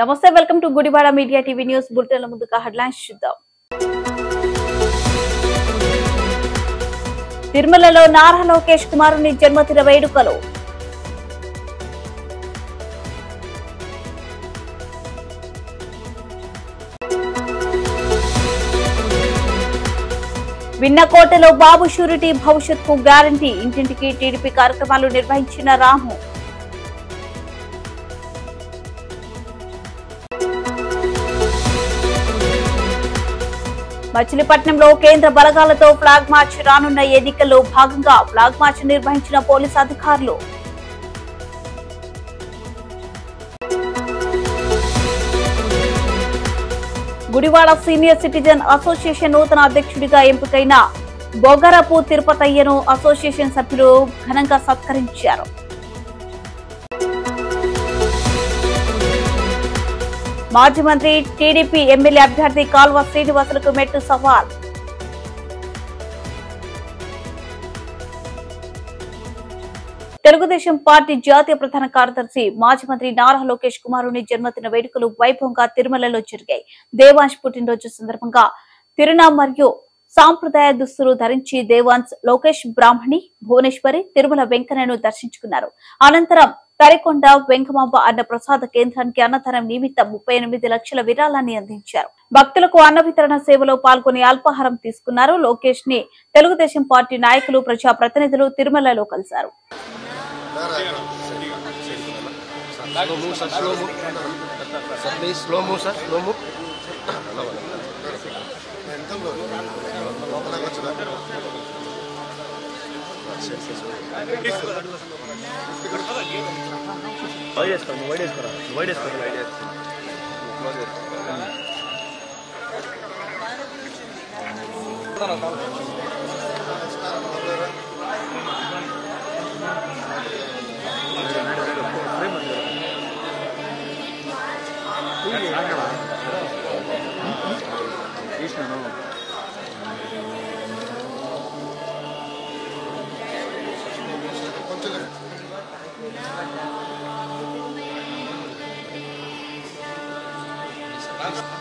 నమస్తే welcome to Gudivada media TV news బులెటిన్ల ముందుగా headlines చూద్దాం. తిరుమలలో నారా లోకేష్ కుమారుని జన్మదిన వేడుకలు. విన్నకోటలో బాబు షూరిటీ భవిష్యత్కు గ్యారంటీ. ఇంటింటికి టీడీపీ కార్యక్రమాలు నిర్వహించిన రాము. మచిలీపట్నంలో కేంద్ర బలగాలతో ఫ్లాగ్ మార్చ్ రానున్న ఎన్నికల్లో భాగంగా ఫ్లాగ్ మార్చ్ నిర్వహించిన పోలీసు అధికారులు. గుడివాడ సీనియర్ సిటిజన్ అసోసియేషన్ నూతన అధ్యక్షుడిగా ఎంపికైన బొగరపు తిరుపతయ్యను అసోసియేషన్ సభ్యులు ఘనంగా సత్కరించారు. మాజీ మంత్రి టీడీపీ ఎమ్మెల్యే అభ్యర్థి కాల్వ శ్రీనివాసులకు మెట్టు సవాల్. తెలుగుదేశం పార్టీ జాతీయ ప్రధాన కార్యదర్శి మాజీ మంత్రి నారా లోకేష్ కుమారుని జన్మదిన వేడుకలు వైభవంగా తిరుమలలో జరిగాయి. దేవాంశ్ పుట్టినరోజు సందర్భంగా తిరునా మరియు సాంప్రదాయ దుస్తులు ధరించి దేవాన్స్ లోకేష్ బ్రాహ్మణి భువనేశ్వరి తిరుమల వెంకన్నను దర్శించుకున్నారు. అనంతరం తరికొండ వెంకమాంబ అన్న ప్రసాద కేంద్రానికి అన్నదానం నిమిత్తం ముప్పై ఎనిమిది లక్షల విరాళాన్ని అందించారు. భక్తులకు అన్న వితరణ సేవలో పాల్గొని అల్పాహారం తీసుకున్నారు. లోకేష్ని తెలుగుదేశం పార్టీ నాయకులు ప్రజా ప్రతినిధులు తిరుమలలో కలిశారు. ワイですから、もうワですから、ワイですから、ワイで。うです。Thank you. Slow move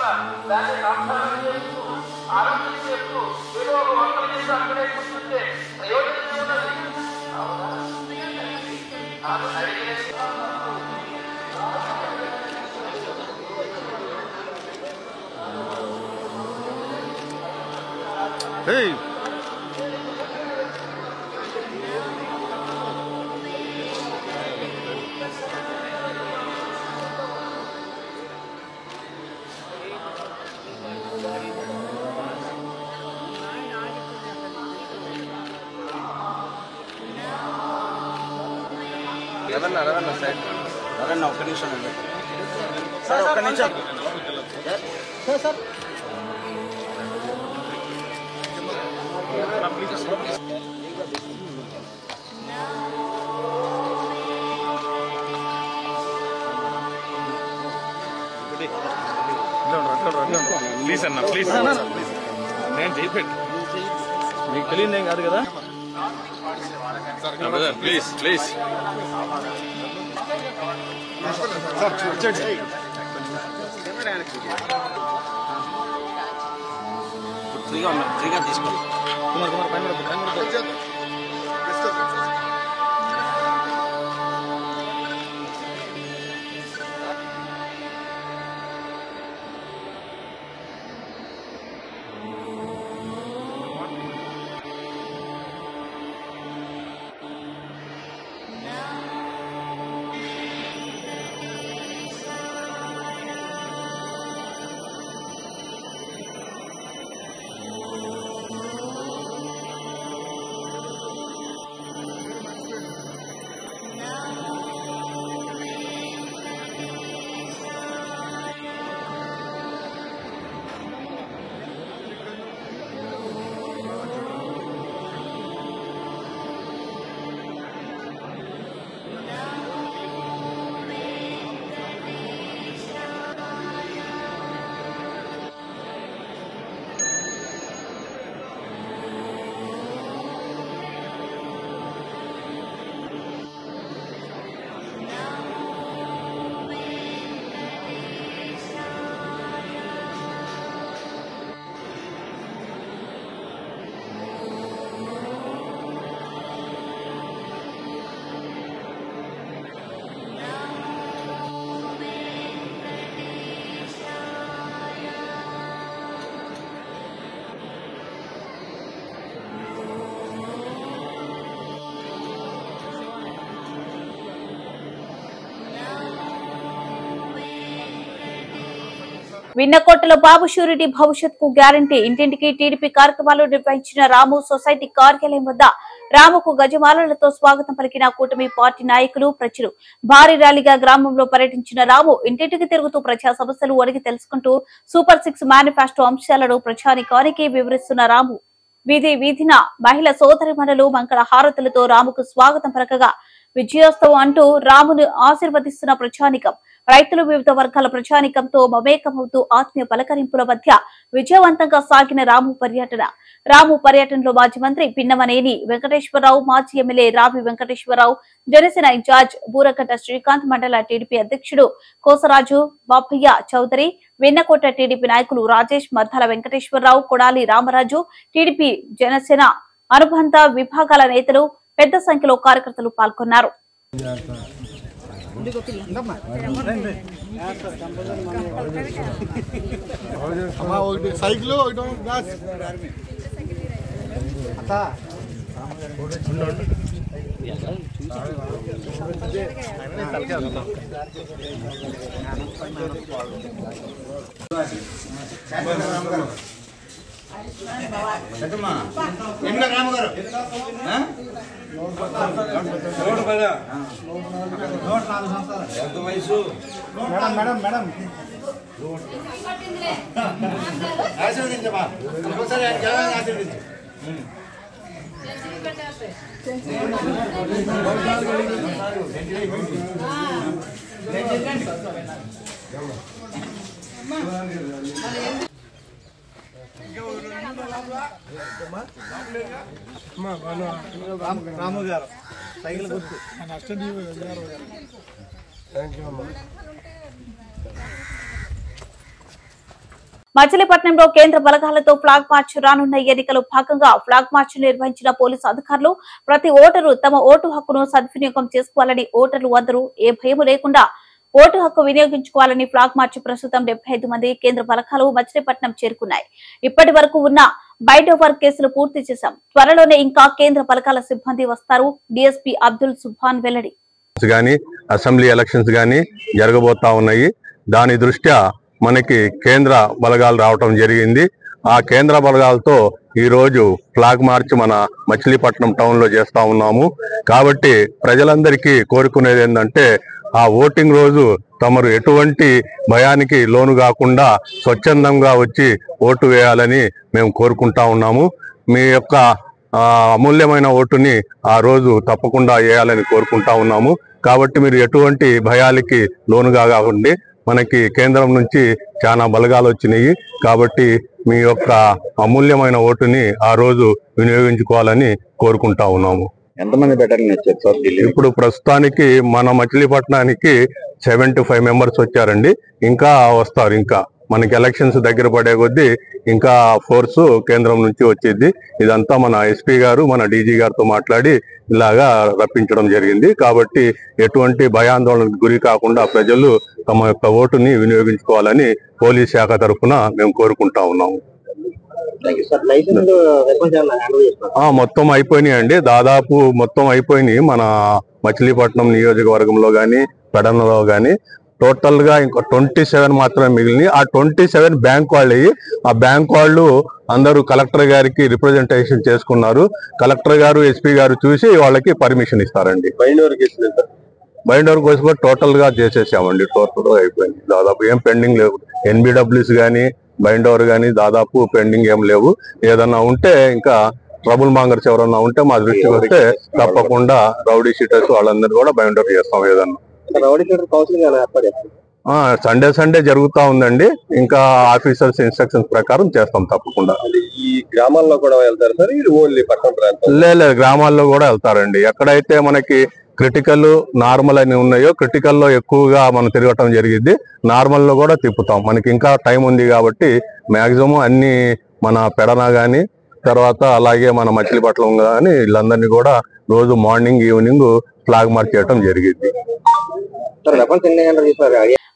sir slow move wide వేసుకో నువ్వు వైడ్ Hey! ప్లీజ్ అన్న ప్లీజ్ నేను చేపెట్టు మీకు తెలియదు ఏం కాదు కదా ప్లీజ్ ప్లీజ్ సార్ చూడండి ఫ్రీగా ఉన్నారు ఫ్రీగా తీసుకోండి కుమార్ కుమార్ పైన విన్నకోటలో బాబు షూరిటీ భవిష్యత్కు గ్యారంటీ. ఇంటింటికి టీడీపీ కార్యక్రమాలు నిర్వహించిన రాము సొసైటీ కార్యాలయం వద్ద రాముకు గజమాలలతో స్వాగతం పలికిన కూటమి పార్టీ నాయకులు ప్రజలు భారీ ర్యాలీగా గ్రామంలో పర్యటించిన రాము ఇంటింటికి తిరుగుతూ ప్రజా సమస్యలు అడిగి తెలుసుకుంటూ సూపర్ సిక్స్ మేనిఫెస్టో అంశాలను ప్రజానికానికి వివరిస్తున్న రాము. వీధి వీధిన మహిళ సోదరిమణులు మంగళ హారతులతో రాముకు స్వాగతం పలకగా విజయోత్సవం అంటూ రామును ఆశీర్వదిస్తున్న ప్రజానికం. రైతులు వివిధ వర్గాల ప్రజానికంతో మమేకమవుతూ ఆత్మీయ పలకరింపుల మధ్య విజయవంతంగా సాగిన రాము పర్యటన. రాము పర్యటనలో మాజీ మంత్రి పిన్నమనేని వెంకటేశ్వరరావు మాజీ ఎమ్మెల్యే రావి వెంకటేశ్వరరావు జనసేన ఇన్ఛార్జ్ బూరకట్ట శ్రీకాంత్ మండల టీడీపీ అధ్యక్షుడు కోసరాజు బాపయ్య చౌదరి వెన్నకోట టీడీపీ నాయకులు రాజేష్ మద్దాల వెంకటేశ్వరరావు కొడాలి రామరాజు టీడీపీ జనసేన అనుబంధ విభాగాల నేతలు పెద్ద సంఖ్యలో కార్యకర్తలు పాల్గొన్నారు. సైకిల్ అత్త అమ్మా ఒకటి సైకిల్ ఒకటి గ్లాస్ మేడం మేడం మేడం. ఆశీర్వదించమ్మా. ఒకసారి ఆయన గెలవాలని ఆశీర్వదించు. రాము గారు సైకిల్ గుర్తు థ్యాంక్ యూ మచిలీపట్నంలో కేంద్ర బలగాలతో ఫ్లాగ్ మార్చ్ రానున్న ఎన్నికలో భాగంగా ఫ్లాగ్ మార్చ్ నిర్వహించిన పోలీసు అధికారులు ప్రతి ఓటరు తమ ఓటు హక్కును సద్వినియోగం చేసుకోవాలని ఓటర్లు అందరూ ఏ భయం లేకుండా ఓటు హక్కు వినియోగించుకోవాలని ఫ్లాగ్ మార్చి ప్రస్తుతం డెబ్బై ఐదు మంది కేంద్ర బలగాలు మచిలీపట్నం చేరుకున్నాయి. ఇప్పటి వరకు ఉన్న బయట వర్క్ కేసులు పూర్తి చేశాం. త్వరలోనే ఇంకా కేంద్ర బలగాల సిబ్బంది వస్తారు. డిఎస్పీ అబ్దుల్ సుభాన్ వెల్లడి. కానీ అసెంబ్లీ ఎలక్షన్స్ కానీ జరగబోతా ఉన్నాయి. దాని దృష్ట్యా మనకి కేంద్ర బలగాలు రావటం జరిగింది. ఆ కేంద్ర బలగాలతో ఈరోజు ఫ్లాగ్ మార్చ్ మన మచిలీపట్నం టౌన్లో చేస్తూ ఉన్నాము. కాబట్టి ప్రజలందరికీ కోరుకునేది ఏంటంటే ఆ ఓటింగ్ రోజు తమరు ఎటువంటి భయానికి లోను కాకుండా స్వచ్ఛందంగా వచ్చి ఓటు వేయాలని మేము కోరుకుంటా ఉన్నాము. మీ యొక్క అమూల్యమైన ఓటుని ఆ రోజు తప్పకుండా వేయాలని కోరుకుంటా ఉన్నాము. కాబట్టి మీరు ఎటువంటి భయాలకి లోనుగా కాకుండా. మనకి కేంద్రం నుంచి చాలా బలగాలు వచ్చినాయి. కాబట్టి మీ యొక్క అమూల్యమైన ఓటుని ఆ రోజు వినియోగించుకోవాలని కోరుకుంటా ఉన్నాము. ఎంతమంది బెటర్లు వచ్చారు సార్ ఢిల్లీ? ఇప్పుడు ప్రస్తుతానికి మన మచిలీపట్నానికి సెవెంటీ ఫైవ్ మెంబర్స్ వచ్చారండి. ఇంకా వస్తారు ఇంకా. మనకి ఎలక్షన్స్ దగ్గర పడే కొద్దీ ఇంకా ఫోర్స్ కేంద్రం నుంచి వచ్చింది. ఇదంతా మన ఎస్పీ గారు మన డీజీ గారితో మాట్లాడి ఇలాగా రప్పించడం జరిగింది. కాబట్టి ఎటువంటి భయాందోళనకు గురి కాకుండా ప్రజలు తమ యొక్క ఓటుని వినియోగించుకోవాలని పోలీస్ శాఖ తరఫున మేము కోరుకుంటా ఉన్నాము. ఆ మొత్తం అయిపోయినాయి అండి దాదాపు మొత్తం అయిపోయినాయి. మన మచిలీపట్నం నియోజకవర్గంలో గాని పెడనలో గాని. టోటల్గా ఇంకా ట్వంటీ సెవెన్ మాత్రమే మిగిలినాయి ఆ ట్వంటీ సెవెన్ బ్యాంక్ వాళ్ళు ఆ బ్యాంక్ వాళ్ళు అందరూ కలెక్టర్ గారికి రిప్రజెంటేషన్ చేసుకున్నారు. కలెక్టర్ గారు ఎస్పీ గారు చూసి వాళ్ళకి పర్మిషన్ ఇస్తారండి. బైండోర్ కోసం కూడా టోటల్గా చేసేసామండి. టోటల్ అయిపోయింది. దాదాపు ఏం పెండింగ్ లేవు. ఎన్బిడబ్ల్యూస్ గానీ బైండ్ ఓవర్ గానీ దాదాపు పెండింగ్ ఏం లేవు. ఏదన్నా ఉంటే ఇంకా ట్రబుల్ మాంగర్స్ ఎవరన్నా ఉంటే మా దృష్టికి వస్తే తప్పకుండా రౌడీ షీటర్స్ వాళ్ళందరూ కూడా బైండ్ ఓవర్ చేస్తాం ఏదన్నా. సండే సండే జరుగుతా ఉందండి. ఇంకా ఆఫీసర్స్ ఇన్స్ట్రక్షన్స్ ప్రకారం చేస్తాం తప్పకుండా. ఈ గ్రామాల్లో కూడా వెళ్తారు సార్? ఇది ఓన్లీ పట్టణ ప్రాంతం? లేదు గ్రామాల్లో కూడా వెళ్తారండి. ఎక్కడైతే మనకి క్రిటికల్ నార్మల్ అని ఉన్నాయో క్రిటికల్లో ఎక్కువగా మనం తిరగటం జరిగింది నార్మల్లో కూడా తిప్పుతాం. మనకి ఇంకా టైం ఉంది కాబట్టి మాక్సిమం అన్ని మన పెడన గాని తర్వాత అలాగే మన మచిలీపట్నం గాని వీళ్ళందరినీ కూడా రోజు మార్నింగ్ ఈవినింగ్ ఫ్లాగ్ మార్చ్ చేయడం జరిగింది.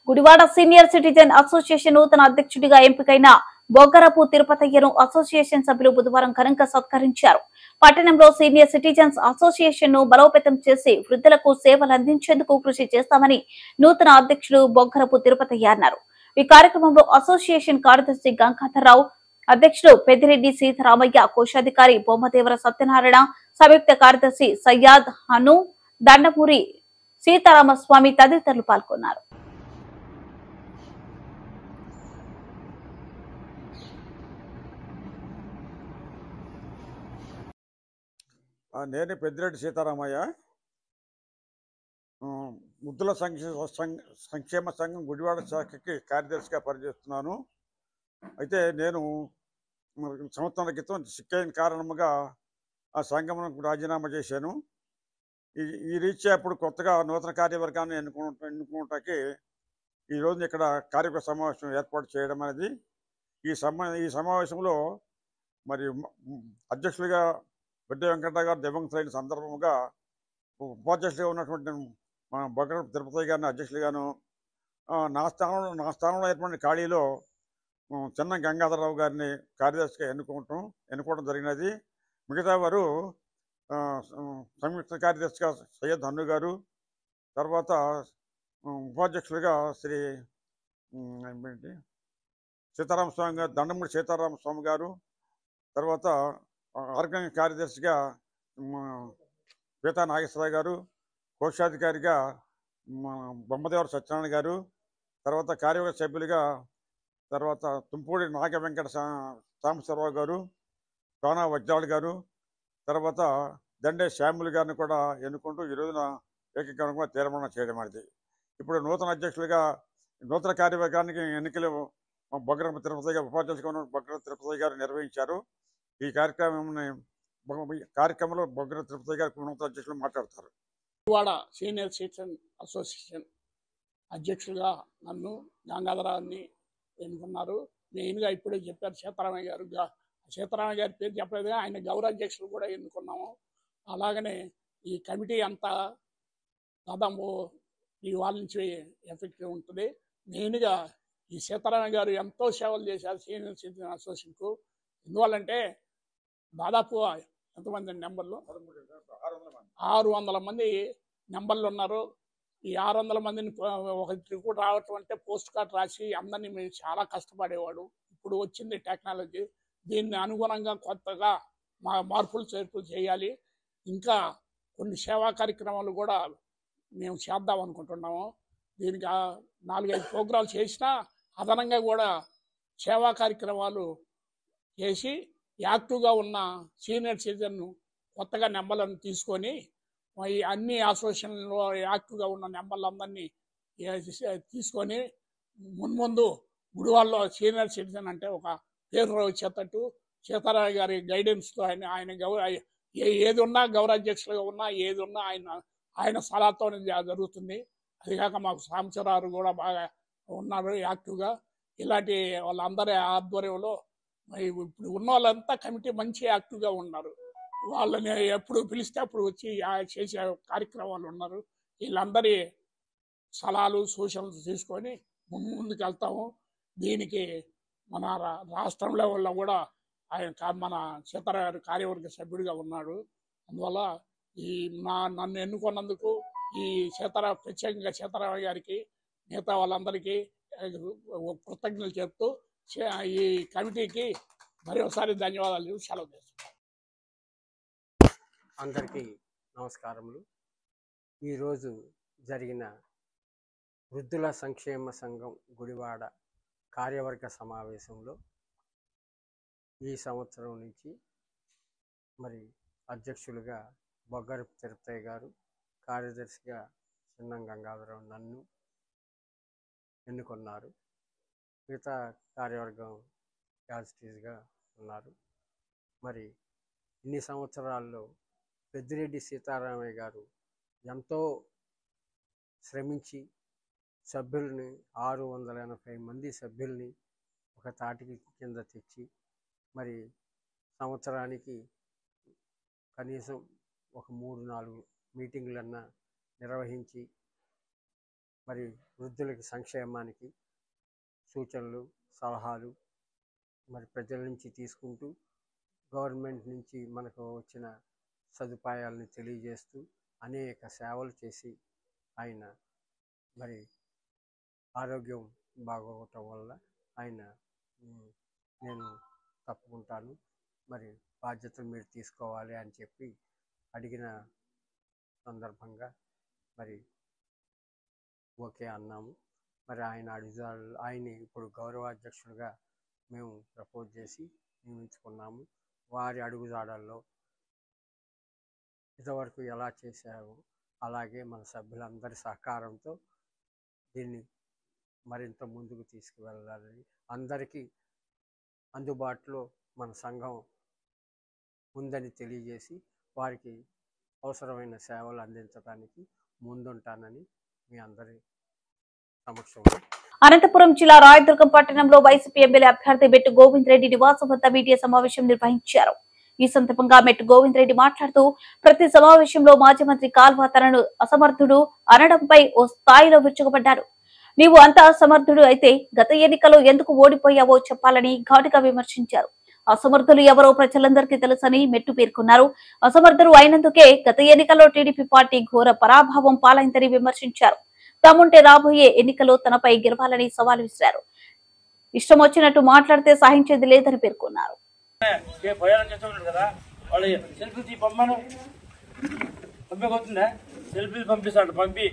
గుడివాడ సీనియర్ సిటిజన్ అసోసియేషన్ నూతన అధ్యక్షుడిగా ఎంపికైన బొగ్గరపు తిరుపతయ్యను అసోసియేషన్ సభ్యులు బుధవారం ఘనంగా సత్కరించారు. పట్టణంలో సీనియర్ సిటిజన్స్ అసోసియేషన్ను బలోపేతం చేసి వృద్ధులకు సేవలు అందించేందుకు కృషి చేస్తామని నూతన అధ్యక్షుడు బొగ్గరపు తిరుపతయ్య అన్నారు. ఈ కార్యక్రమంలో అసోసియేషన్ కార్యదర్శి గంగాధర్రావు అధ్యక్షుడు పెద్దిరెడ్డి సీతారామయ్య కోశాధికారి బొమ్మదేవర సత్యనారాయణ సంయుక్త కార్యదర్శి సయ్యాద్ హను దండమూరి సీతారామస్వామి తదితరులు పాల్గొన్నారు. నేను పెద్దిరెడ్డి సీతారామయ్య. ముద్దుల సంక్షేమ సంక్షేమ సంఘం గుడివాడ శాఖకి కార్యదర్శిగా పనిచేస్తున్నాను. అయితే నేను సంవత్సరాల క్రితం సిక్కైన కారణముగా ఆ సంఘమునకు రాజీనామా చేశాను. ఈ ఈ రీత్యా ఇప్పుడు కొత్తగా నూతన కార్యవర్గాన్ని ఎన్నుకు ఎన్నుకోవటానికి ఈరోజు ఇక్కడ కార్యక్రమ సమావేశం ఏర్పాటు చేయడం అనేది ఈ సమా ఈ సమావేశంలో మరి అధ్యక్షులుగా పెద్ద వెంకట గారు దివంగతులైన సందర్భంగా ఉపాధ్యక్షులుగా ఉన్నటువంటి మన బొగ్గర తిరుపతి గారిని అధ్యక్షులుగాను నా స్థానంలో నా స్థానంలో ఏర్పడిన ఖాళీలో చిన్న గంగాధరరావు గారిని కార్యదర్శిగా ఎన్నుకోవటం ఎన్నుకోవడం జరిగినది. మిగతా వారు సంయుక్త కార్యదర్శిగా సయ్యద్ హన్ను గారు తర్వాత ఉపాధ్యక్షులుగా శ్రీ ఏంటి సీతారామ స్వామి గారు దండమూడి సీతారామ స్వామి గారు తర్వాత ఆర్గనైజ్ కార్యదర్శిగా పీతా నాగేశ్వరరావు గారు కోశాధికారిగా బొమ్మదేవర సత్యనారాయణ గారు తర్వాత కార్యవర్గ సభ్యులుగా తర్వాత తుంపూడి నాగ వెంకట సా- సాంబశివరావు గారు రాణా వజ్రాలు గారు తర్వాత దండే శ్యాములు గారిని కూడా ఎన్నుకుంటూ ఈ రోజున ఏకీకరణంగా తీర్మానం చేయడం అనేది. ఇప్పుడు నూతన అధ్యక్షులుగా నూతన కార్యవర్గానికి ఎన్నికలు మా తిరుపతి గారు ఉపాధ్యక్షులుగా ఉన్న బొగ్గర తిరుపతి గారు నిర్వహించారు. ఈ కార్యక్రమం కార్యక్రమంలో బొగ్గర తిరుపతి గారు నూతన అధ్యక్షులు మాట్లాడతారు. వాడ సీనియర్ సిటిజన్ అసోసియేషన్ అధ్యక్షులుగా నన్ను గంగాధరాన్ని ఎన్నుకున్నారు. మెయిన్గా ఇప్పుడే చెప్పారు సీతారామయ్య గారు సీతారామ సీతారామయ్య గారి పేరు చెప్పలేదు ఆయన గౌరవాధ్యక్షులు కూడా ఎన్నుకున్నాము. అలాగనే ఈ కమిటీ అంతా దాదాపు ఈ వాళ్ళ నుంచి ఎఫెక్టివ్ ఉంటుంది. మెయిన్గా ఈ సీతారామయ్య గారు ఎంతో సేవలు చేశారు సీనియర్ సిటిజన్ అసోసియేషన్కు. ఎందువల్లంటే దాదాపు ఎంతమంది నెంబర్లు? ఆరు వందల మంది నెంబర్లు ఉన్నారు. ఈ ఆరు వందల మందిని ఒక రిపోర్ట్ రావటం అంటే పోస్ట్ కార్డ్ రాసి అందరినీ మేము చాలా కష్టపడేవాడు. ఇప్పుడు వచ్చింది టెక్నాలజీ. దీన్ని అనుగుణంగా కొత్తగా మా మార్పులు చేర్పులు చేయాలి. ఇంకా కొన్ని సేవా కార్యక్రమాలు కూడా మేము చేద్దాం అనుకుంటున్నాము. దీనికి నాలుగైదు ప్రోగ్రాలు చేసినా అదనంగా కూడా సేవా కార్యక్రమాలు చేసి యాక్టివ్గా ఉన్న సీనియర్ సిటిజన్ కొత్తగా నెంబర్లను తీసుకొని ఈ అన్ని అసోసియేషన్లో యాక్టివ్గా ఉన్న నెంబర్లందరినీ తీసుకొని మున్ముందు గుడివాళ్ళలో సీనియర్ సిటిజన్ అంటే ఒక పేరు చేతట్టు సీతారాయ గారి గైడెన్స్తో ఆయన ఆయన గౌర ఏ ఏది ఉన్నా గౌరవాధ్యక్షులుగా ఉన్నా ఏది ఉన్నా ఆయన ఆయన సలహాతోనే జరుగుతుంది. అదిగాక మాకు సాంబశివరావు కూడా బాగా ఉన్నారు యాక్టివ్గా. ఇలాంటి వాళ్ళందరి ఆధ్వర్యంలో ఇప్పుడు ఉన్న వాళ్ళంతా కమిటీ మంచి యాక్టివ్గా ఉన్నారు. వాళ్ళని ఎప్పుడు పిలిస్తే అప్పుడు వచ్చి చేసే కార్యక్రమాలు ఉన్నారు. వీళ్ళందరి సలహాలు సూచనలు తీసుకొని ముందు ముందుకు వెళ్తాము దీనికి మన రా- రాష్ట్రం లెవెల్లో కూడా ఆయన మన సీతారావు గారు కార్యవర్గ సభ్యుడిగా ఉన్నాడు. అందువల్ల ఈ నా నన్ను ఎన్నుకున్నందుకు ఈ సీతారా ప్రత్యేకంగా సీతారామ గారికి మిగతా వాళ్ళందరికీ కృతజ్ఞతలు చెప్తూ ఈ కమిటీకి మరి ఒకసారి ధన్యవాదాలు సెలవు చేస్తున్నాను అందరికీ నమస్కారములు. ఈరోజు జరిగిన వృద్ధుల సంక్షేమ సంఘం గుడివాడ కార్యవర్గ సమావేశంలో ఈ సంవత్సరం నుంచి మరి అధ్యక్షులుగా బొగ్గరపు తిరుపతయ్య గారు కార్యదర్శిగా చిన్నం గంగాధరరావు నన్ను ఎన్నుకున్నారు. మిగతా కార్యవర్గం యాజిటీస్గా ఉన్నారు. మరి ఇన్ని సంవత్సరాల్లో పెద్దిరెడ్డి సీతారామయ్య గారు ఎంతో శ్రమించి సభ్యుల్ని ఆరు వందల ఎనభై మంది సభ్యుల్ని ఒక తాటికి కింద తెచ్చి మరి సంవత్సరానికి కనీసం ఒక మూడు నాలుగు మీటింగులన్నా నిర్వహించి మరి వృద్ధులకి సంక్షేమానికి సూచనలు సలహాలు మరి ప్రజల నుంచి తీసుకుంటూ గవర్నమెంట్ నుంచి మనకు వచ్చిన సదుపాయాలని తెలియజేస్తూ అనేక సేవలు చేసి ఆయన మరి ఆరోగ్యం బాగోవటం వల్ల ఆయన నేను తప్పుకుంటాను. మరి బాధ్యతలు మీరు తీసుకోవాలి అని చెప్పి అడిగిన సందర్భంగా మరి ఓకే అన్నాము. మరి ఆయన అడుగుదారు ఆయన ఇప్పుడు గౌరవాధ్యక్షుడిగా మేము ప్రపోజ్ చేసి నియమించుకున్నాము. వారి అడుగుజాడల్లో ఇంతవరకు ఎలా చేశాము అలాగే మన సభ్యులందరి సహకారంతో దీన్ని మరింత ముందుకు తీసుకువెళ్ళాలని అందరికీ అందుబాటులో మన సంఘం ఉందని తెలియజేసి వారికి అవసరమైన సేవలు అందించడానికి ముందుంటానని మీ అందరి సమక్షంలో. అనంతపురం జిల్లా రాయదుర్గం పట్టణంలో వైసీపీ ఎమ్మెల్యే అభ్యర్థి మెట్టు గోవింద్ రెడ్డి నివాసం వద్ద మీడియా సమావేశం నిర్వహించారు. ఈ సందర్భంగా మెట్టు గోవింద్ రెడ్డి మాట్లాడుతూ ప్రతి సమావేశంలో మాజీ మంత్రి కాల్వ తనను అసమర్థుడు అనడంపై ఓ స్థాయిలో విరుచుకుపడ్డారు. నీవు అంత అసమర్థుడు అయితే గత ఎన్నికలో ఎందుకు ఓడిపోయావో చెప్పాలని ఘాటుగా విమర్శించారు. అసమర్థులు ఎవరో ప్రజలందరికీ తెలుసని మెట్టు పేర్కొన్నారు. అసమర్థులు అయినందుకే గత ఎన్నికల్లో టీడీపీ పార్టీ ఘోర పరాభావం పాలైందని విమర్శించారు. తాముంటే రాబోయే ఎన్నికలో తనపై గెలవాలని సవాల్ విసిరారు. ఇష్టం వచ్చినట్టు మాట్లాడితే సహించేది లేదని పేర్కొన్నారు. సెల్ఫీలు పంపిస్తాడు పంపి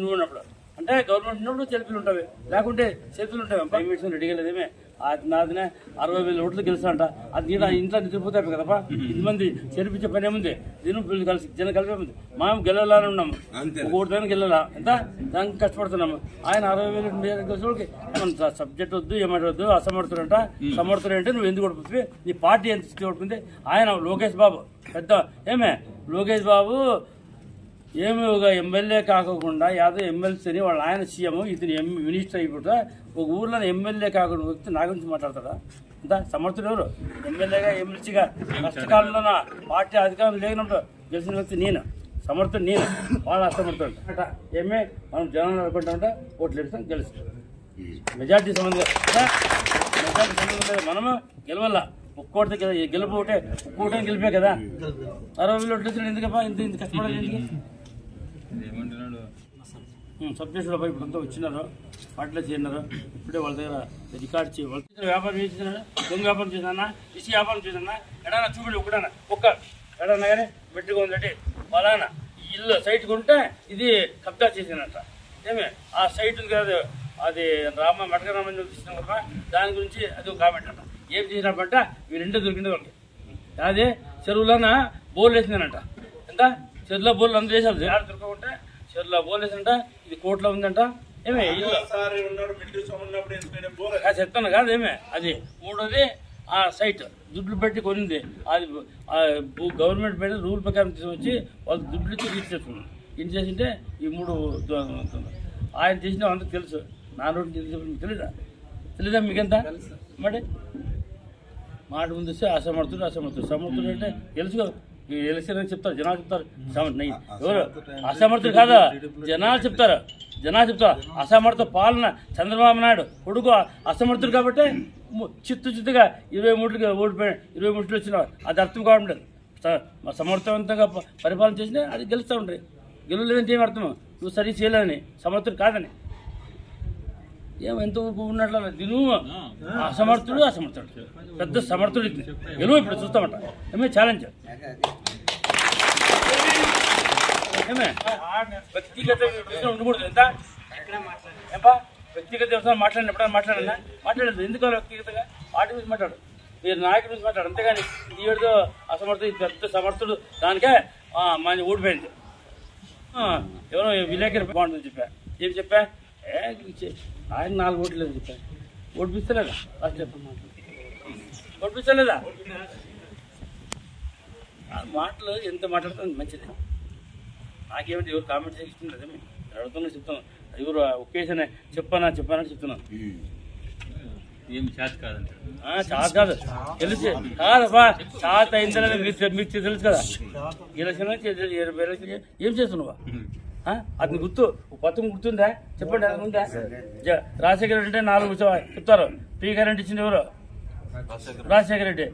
నువ్వు ఉన్నప్పుడు. అంటే గవర్నమెంట్ ఉన్నప్పుడు సెల్ఫీలు ఉంటాయి. లేకుంటే సెల్ఫీలు ఉంటాయి. ప్రైవేట్ రెడీగా లేదేమే అది నాదినే అరవై వేల ఓట్లు గెలుస్తాంట అది ఈడ ఇంట్లో నిద్రపోతాయి కదపా ఇది మంది చేర్పించే పని ఏముంది? దీని పిల్లలు కలిసి జనం కలిపే ఉంది మనం గెలవాలని ఉన్నాము ఒక ఓటు దానికి గెలవాలా? ఎంత? దానికి కష్టపడుతున్నాము ఆయన అరవై వేలు గెలిచేవాళ్ళకి ఏమన్నా సబ్జెక్ట్ వద్దు ఏమంటే అసమర్థుడంట సమర్థుడు అంటే నువ్వు ఎందుకు ఓడిపోతుంది నీ పార్టీ ఎంత ఓడిపోయింది ఆయన లోకేష్ బాబు. పెద్ద ఏమే? లోకేష్ బాబు ఏమి ఒక ఎమ్మెల్యే కాకుండా యాదవ్ ఎమ్మెల్సీని వాళ్ళ ఆయన సీఎం ఇతను ఎం మినిస్టర్ అయిపోతా ఒక ఊర్లో ఎమ్మెల్యే కాకుండా వ్యక్తి నా గురించి మాట్లాడతాడా అంత సమర్థుడు ఎవరు ఎమ్మెల్యేగా ఎమ్మెల్సీగా కష్టకాలంలో నా పార్టీ అధికారం లేనప్పుడు గెలిచిన వ్యక్తి నేను సమర్థుడు నేను వాళ్ళ అసమర్థుడు అంట ఏమే మనం జనాలు అనుకుంటా ఉంటే ఓట్లు వేస్తాం గెలుస్తాం మెజార్టీ సంబంధం కదా? మెజార్టీ సంబంధం లేదు మనము గెలవాల ఒక్కోటి గెల- గెలుపు ఒకటే ఒక్కోటే గెలిపే కదా అరవై వేలు ఓట్లు వచ్చిన ఎందుకప్పా ఇంత ఇంత కష్టపడాలి ఎందుకు సబ్జెక్టులో పోయి ఇప్పుడు అంతా వచ్చినారు? పాటలో చేరినారు? ఇప్పుడే వాళ్ళ దగ్గర రికార్డ్ చేయ వాళ్ళ దగ్గర వ్యాపారం చేసినా దొంగ వ్యాపారం చేసినా ఇసి వ్యాపారం చేసినా ఎడనా చూడండి ఒకడానా ఒక్క ఎడనా కానీ మెట్టుగా ఉందంటే ఫలానా. ఈ ఇల్లు సైట్ కొంటే ఇది కబ్జా చేసినట్ట. ఏమే? ఆ సైట్ ఉంది కదా అది రామ మటకరామని చూపిస్తున్నాం కదా దాని గురించి అది ఒక కామెంట్ అంట. ఏం చేసినప్పంట ఈ రెండో దొరికింది వాళ్ళకి. అదే చెరువులోన బోర్లు వేసిందనంట ఎంత? చెరువులో బోర్లు అందరూ వేసారు చెరువులో వేసిందంట ఇది కోట్లో ఉందంట ఏమే? చెప్తాను కాదు ఏమే? అది మూడోది ఆ సైట్ దుడ్లు పెట్టి కొనింది. అది గవర్నమెంట్ మీద రూల్ ప్రకారం తీసుకొచ్చి వాళ్ళు దుడ్లు ఇచ్చి ఇచ్చేస్తున్నారు ఏం చేసింటే ఈ మూడు ఆయన చేసిన అందరికి తెలుసు. నా నోటి తెలిసి తెలీదా? తెలీదా మీకెంత? మరి? మాట ముందు వస్తే అసమర్థుడు అసమర్థుడు. సమర్థుడు అంటే తెలుసు ఎలక్షన్ అని చెప్తారు జనాలు చెప్తారు. ఎవరు? అసమర్థుడు కాదా? జనాలు చెప్తారు జనాలు చెప్తారు. అసమర్థ పాలన చంద్రబాబు నాయుడు కొడుకు అసమర్థుడు కాబట్టి చిత్తు చిత్తుగా ఇరవై మూట్లకి ఓడిపోయి ఇరవై మూట్లు వచ్చిన అది అర్థం కావడం సమర్థవంతంగా పరిపాలన చేసినా అది గెలుస్తూ ఉంటాయి గెలవలేదంటే ఏం అర్థం? నువ్వు సరి చేయలేదని. సమర్థుడు కాదని. ఏం ఎంత ఊరుకు ఉన్నట్లు దిను అసమర్థుడు అసమర్థుడు. పెద్ద సమర్థుడు ఇది. గెలువు ఇప్పుడు చూస్తామంట. ఏమే ఛాలెంజ్? వ్యక్తిగత విషయం ఉండకూడదు ఎంత? ఏంపా? వ్యక్తిగత విషయం మాట్లాడినప్పుడు ఎప్పుడైనా మాట్లాడన్నా మాట్లాడలేదు. ఎందుకు వ్యక్తిగతంగా? పార్టీ గురించి మాట్లాడు. మీరు నాయకుడి గురించి మాట్లాడు. అంతేగాని ఈవిడతో ఏడుతో అసమర్థుడు పెద్ద సమర్థుడు దానికే ఆ, మన ఓడిపోయింది. ఎవరో విలేకరి బాగుంటుంది చెప్పా. ఏం చెప్పా? ఏ ఆయన నాలుగు ఓట్లు లేదు చెప్పా. ఓడిపిస్తలేదా? ఫస్ట్ చెప్పండి ఓడిపిస్తలేదా? మాటలు ఎంత మాట్లాడుతుంది మంచిది. నాకేమిటి ఎవరు కామెంట్ చేస్తుంది అదే అడుగుతున్నా చెప్తాను ఎవరు ఒకేసారి చెప్పానా చెప్పానా చెప్తున్నాను ఏం చేత కాదంటే ఆ, చాత కాదు. తెలుసు. కాదబ్బా చాత మీకు మీకు తెలుసు కదా. ఎలక్షన్ నుంచి ఇరవై ఎలక్షన్ ఏం చేస్తున్నావా? ఆ? అతని గుర్తు. పథకం గుర్తుందా? చెప్పండి అది ఉందా? రాజశేఖర రెడ్డి అంటే నాలుగు చెప్తారు. పీ కరెంట్ ఇచ్చింది ఎవరు? రాజశేఖర రెడ్డి.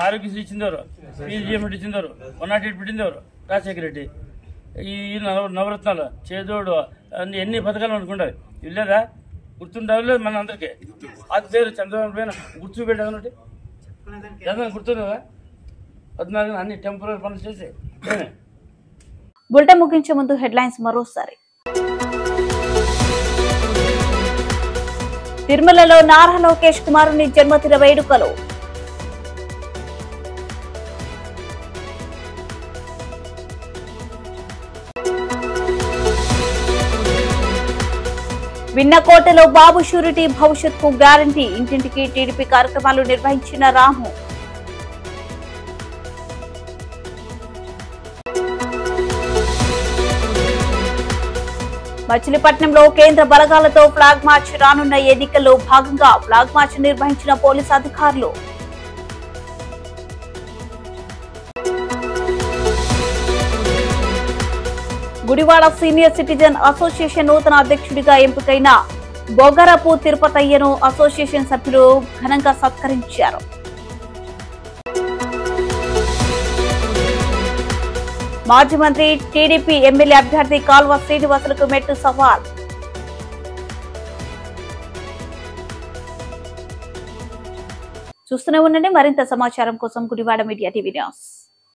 ఆరోగ్యశ్రీ ఇచ్చింది ఎవరు? పీజీఎం ఇచ్చింది ఎవరు? వన్ నాట్ ఎయిట్ పెట్టింది ఎవరు? రాజశేఖర రెడ్డి. ఈ నవ నవరత్నాలు చేదోడు అన్ని ఎన్ని పథకాలు అనుకుంటారు? ఇల్లేదా? లేదు మన అందరికీ. అది పేరు చంద్రబాబు పైన గుర్తు పెట్టాలంటే చంద్రబాబు గుర్తుండదా? పద్నాలుగు అన్ని టెంపరీ పనులు చేసి. ఏమే? బులెటిన్ ముగించే ముందు హెడ్లైన్స్ మరోసారి. తిరుమలలో నారా లోకేష్ కుమారుని జన్మదిన వేడుకలు. విన్నకోటలో బాబు షూరిటీ భవిష్యత్కు గ్యారంటీ. ఇంటింటికి టీడీపీ కార్యక్రమాలు నిర్వహించిన రాము. మచిలీపట్నంలో కేంద్ర బలగాలతో ఫ్లాగ్ మార్చ్ రానున్న ఎన్నికల్లో భాగంగా ఫ్లాగ్ మార్చ్ నిర్వహించిన పోలీసు అధికారులు. గుడివాడ సీనియర్ సిటిజన్ అసోసియేషన్ నూతన అధ్యక్షుడిగా ఎంపికైన బొగరపు తిరుపతయ్యను అసోసియేషన్ సభ్యులు ఘనంగా సత్కరించారు. మాజీ మంత్రి టీడీపీ ఎమ్మెల్యే అభ్యర్థి కాల్వ శ్రీనివాసులకు మెట్టు సవాల్. చూస్తూనే ఉండండి. మరింత సమాచారం కోసం గుడివాడ మీడియా టీవీ న్యూస్.